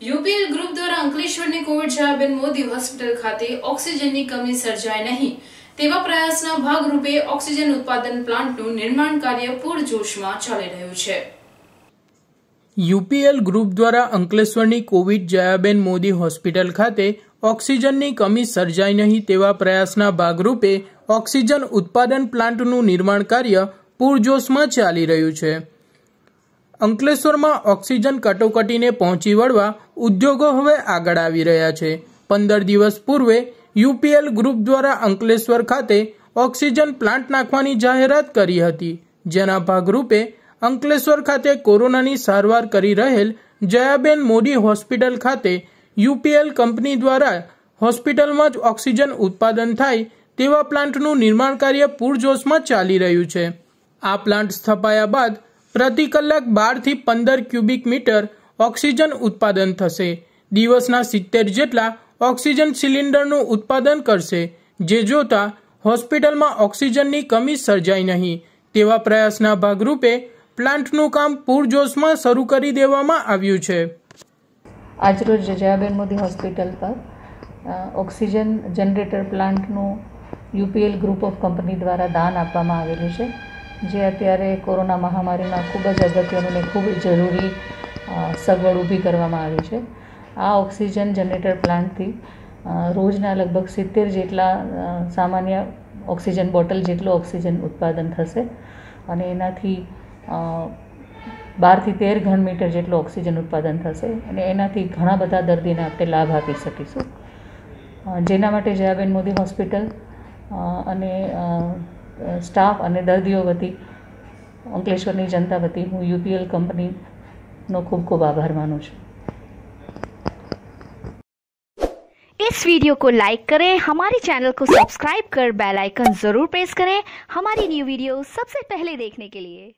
UPL group દ્વારા અંકલેશ્વરની Covid Jayaben Modi hospital ખાતે ઓક્સિજનની કમી સર્જાય નહીં. તેવા પ્રયાસના ભાગરૂપે ઓક્સિજન ઉત્પાદન પ્લાન્ટનું નિર્માણ કાર્ય પૂરજોશમાં ચાલી રહ્યું છે. યુપીએલ ગ્રુપ દ્વારા અંકલેશ્વરની કોવિડ જયાબેન મોદી હોસ્પિટલ ખાતે ઓક્સિજનની કમી સર્જાય નહીં તેવા પ્રયાસના ભાગરૂપે ઓક્સિજન ઉત્પાદન પ્લાન્ટનું નિર્માણ કાર્ય પૂરજોશમાં ચાલી રહ્યું છે. અંકલેશ્વરમાં ઓક્સિજન કટોકટીને પહોંચી વળવા ઉદ્યોગો હવે આગળ આવી રહ્યા છે. પંદર દિવસ પૂર્વે યુપીએલ ગ્રુપ દ્વારા અંકલેશ્વર ખાતે ઓક્સિજન પ્લાન્ટ નાખવાની જાહેરાત કરી હતી. જેના ભાગરૂપે અંકલેશ્વર ખાતે કોરોનાની સારવાર કરી રહેલ જયાબેન મોદી હોસ્પિટલ ખાતે યુપીએલ કંપની દ્વારા હોસ્પિટલમાં જ ઓક્સિજન ઉત્પાદન થાય તેવા પ્લાન્ટનું નિર્માણ કાર્ય પૂરજોશમાં ચાલી રહ્યું છે. આ પ્લાન્ટ સ્થપાયા બાદ પ્રતિ કલાક બારથી પંદર ક્યુબિક મીટર ઓક્સિજન ઉત્પાદન થશે. દિવસના સિત્તેર જેટલા ઓક્સિજન સિલિન્ડરનું ઉત્પાદન કરશે. જે જોતા હોસ્પિટલમાં ઓક્સિજનની કમી સર્જાય નહીં. તેવા પ્રયાસના ભાગરૂપે પ્લાન્ટનું કામ પૂરજોશમાં શરૂ કરી દેવામાં આવ્યું છે. આજરોજ જયાબેન મોદી હોસ્પિટલ પર ઓક્સિજન જનરેટર પ્લાન્ટનું યુપીએલ ગ્રુપ ઓફ કંપની દ્વારા દાન આપવામાં આવેલું છે. જે અત્યારે કોરોના મહામારીમાં ખૂબ જ અગત્યનું ને ખૂબ જરૂરી સગવડ ઊભી કરવામાં આવી છે. આ ઓક્સિજન જનરેટર પ્લાન્ટથી રોજના લગભગ સિત્તેર જેટલા સામાન્ય ઓક્સિજન બોટલ જેટલું ઓક્સિજન ઉત્પાદન થશે અને એનાથી બારથી તેર ઘન મીટર જેટલું ઓક્સિજન ઉત્પાદન થશે અને એનાથી ઘણા બધા દર્દીને આપણે લાભ આપી શકીશું. જેના માટે જયાબેન મોદી હોસ્પિટલ અને સ્ટાફ અને દર્દીઓ વતી અંકલેશ્વરની જનતા વતી હું યુપીએલ કંપનીનો ખૂબ ખૂબ આભાર માનું છું इस वीडियो को लाइक करें हमारे चैनल को सब्सक्राइब कर बेल आइकन जरूर प्रेस करें हमारी न्यू वीडियो सबसे पहले देखने के लिए